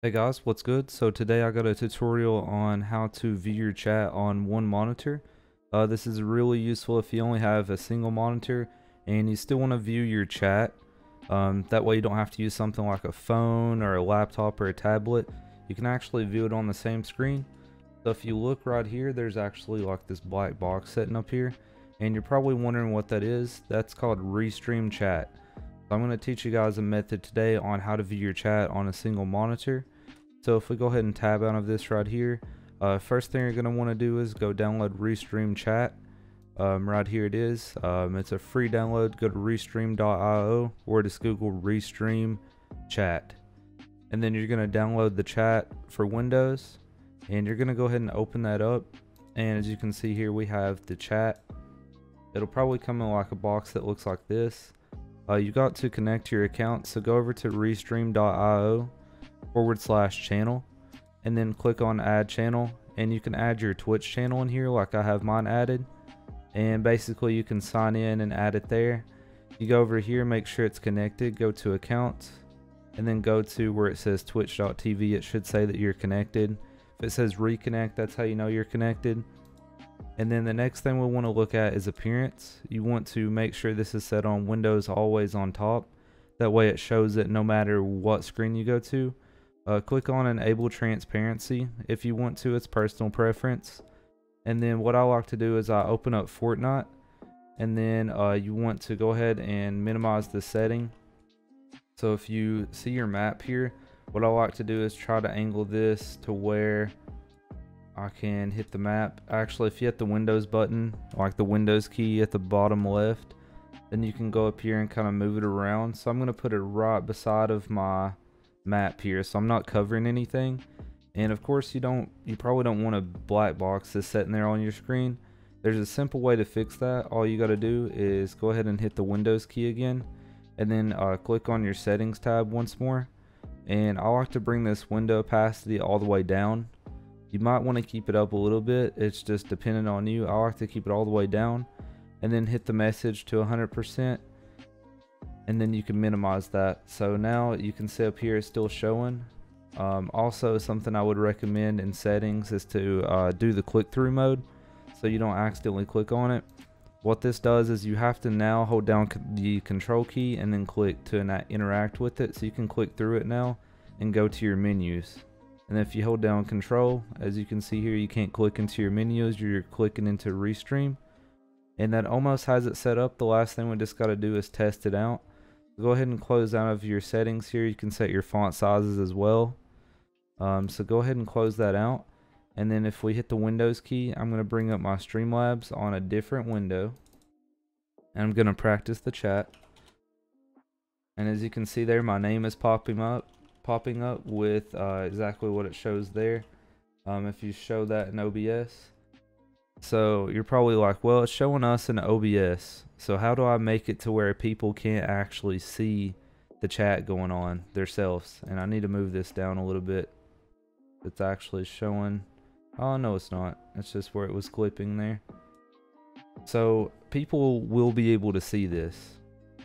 Hey guys, what's good? So today I got a tutorial on how to view your chat on one monitor. Uh, this is really useful if you only have a single monitor and you still want to view your chat. Um, that way you don't have to use something like a phone or a laptop or a tablet. You can actually view it on the same screen. So if you look right here, there's actually like this black box sitting up here. And you're probably wondering what that is. That's called Restream Chat. I'm going to teach you guys a method today on how to view your chat on a single monitor. So if we go ahead and tab out of this right here, uh, first thing you're going to want to do is go download Restream Chat. Um, right here it is. Um, it's a free download. Go to restream.io or just Google Restream Chat. And then you're going to download the chat for Windows. And you're going to go ahead and open that up. And as you can see here, we have the chat. It'll probably come in like a box that looks like this. Uh, you got to connect to your account, so go over to restream.io forward slash channel and then click on add channel and you can add your Twitch channel in here like I have mine added and basically you can sign in and add it there. You go over here, make sure it's connected, go to accounts and then go to where it says twitch.tv. It should say that you're connected. If it says reconnect, that's how you know you're connected. And then the next thing we want to look at is appearance. You want to make sure this is set on Windows always on top. That way it shows it no matter what screen you go to. Uh, click on enable transparency if you want to, it's personal preference. And then what I like to do is I open up Fortnite and then uh, you want to go ahead and minimize the setting. So if you see your map here, what I like to do is try to angle this to where I can hit the map. Actually, if you hit the Windows button, like the Windows key at the bottom left, then you can go up here and kind of move it around. So I'm going to put it right beside of my map here so I'm not covering anything. And of course you don't you probably don't want a black box that's sitting there on your screen. There's a simple way to fix that. All you got to do is go ahead and hit the Windows key again and then uh, click on your settings tab once more. And I like to bring this window opacity all the way down you might want to keep it up a little bit. It's just dependent on you. I like to keep it all the way down and then hit the message to 100% and then you can minimize that. So now you can see up here it's still showing. Um, also something I would recommend in settings is to uh, do the click-through mode so you don't accidentally click on it. What this does is you have to now hold down the control key and then click to interact with it. So you can click through it now and go to your menus and if you hold down control as you can see here you can't click into your menus you're clicking into restream and that almost has it set up the last thing we just got to do is test it out go ahead and close out of your settings here. You can set your font sizes as well. Um, so go ahead and close that out. And then if we hit the Windows key, I'm going to bring up my Streamlabs on a different window. And I'm going to practice the chat. And as you can see there, my name is popping up, popping up with uh, exactly what it shows there. Um, if you show that in OBS. So you're probably like, well, it's showing us in OBS. So how do I make it to where people can't actually see the chat going on themselves? And I need to move this down a little bit. It's actually showing. Oh, no, it's not. It's just where it was clipping there. So people will be able to see this.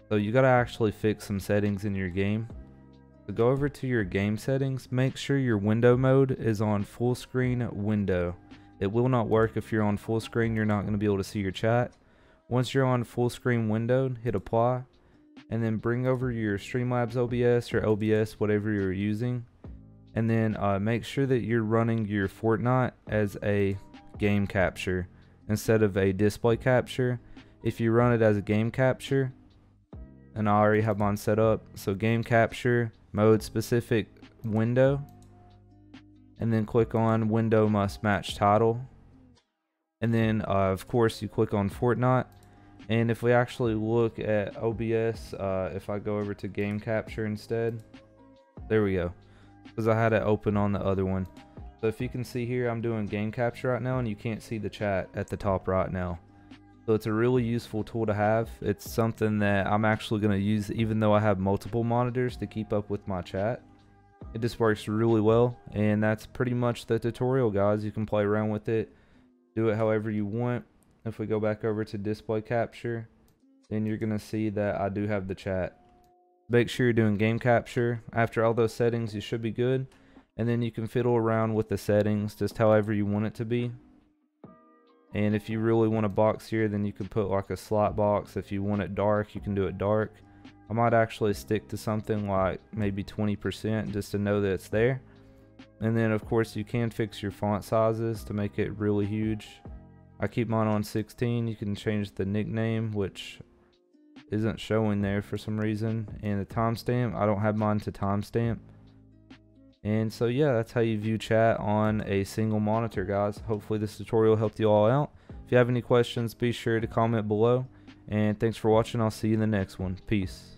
So you got to actually fix some settings in your game. So go over to your game settings. Make sure your window mode is on full screen window. It will not work if you're on full screen. You're not going to be able to see your chat. Once you're on full screen window, hit apply. And then bring over your Streamlabs OBS or OBS, whatever you're using. And then uh, make sure that you're running your Fortnite as a game capture instead of a display capture. If you run it as a game capture, and I already have mine set up, so game capture, mode specific window, and then click on window must match title. And then uh, of course you click on Fortnite. And if we actually look at OBS uh, if I go over to game capture instead there we go. Because I had it open on the other one. So if you can see here I'm doing game capture right now and you can't see the chat at the top right now so it's a really useful tool to have. It's something that I'm actually going to use even though I have multiple monitors to keep up with my chat. It just works really well and that's pretty much the tutorial guys. You can play around with it do it however you want. If we go back over to display capture then you're gonna see that I do have the chat. Make sure you're doing game capture. After all those settings you should be good. And then you can fiddle around with the settings just however you want it to be and if you really want a box here then you can put like a slot box. If you want it dark you can do it dark. I might actually stick to something like maybe 20% just to know that it's there. And then of course you can fix your font sizes to make it really huge. I keep mine on 16 you can change the nickname which isn't showing there for some reason. And the timestamp I don't have mine to timestamp and so yeah, that's how you view chat on a single monitor, guys. Hopefully this tutorial helped you all out. If you have any questions, be sure to comment below. And thanks for watching. I'll see you in the next one. Peace.